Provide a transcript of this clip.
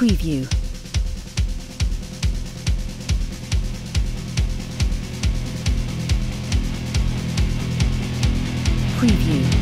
Preview. Preview.